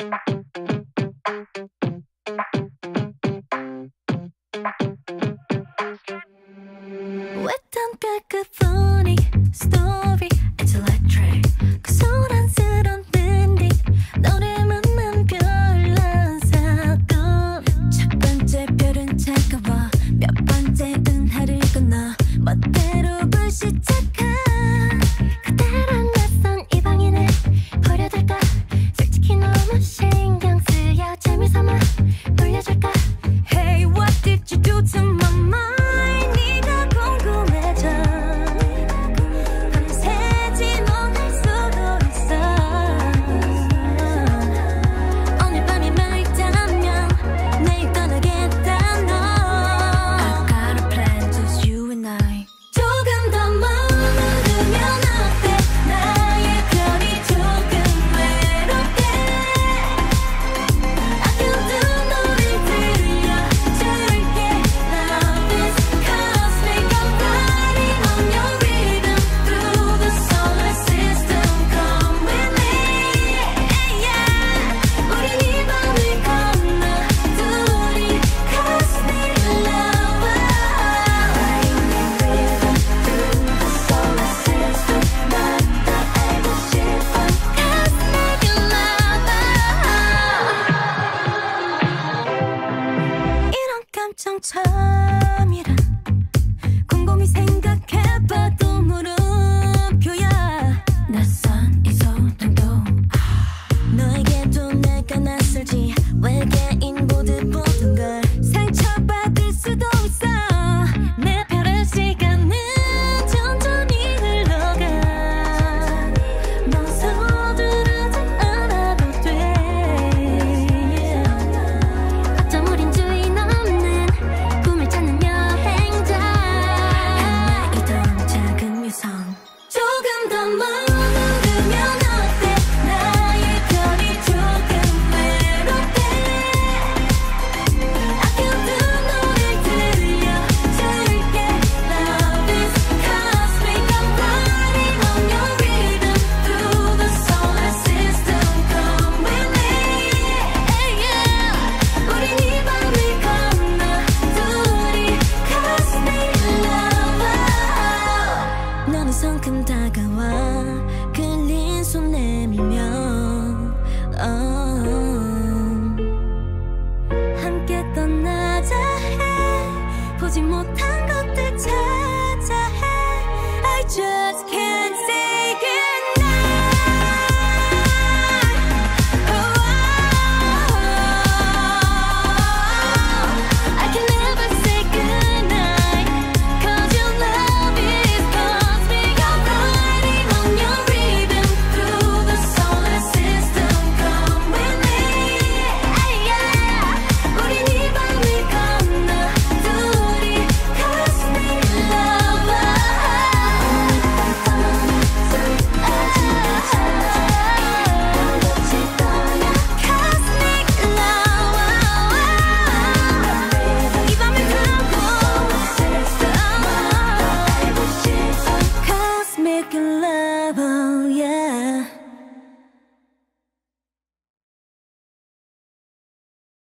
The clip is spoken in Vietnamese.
Thank you. time. 字も単語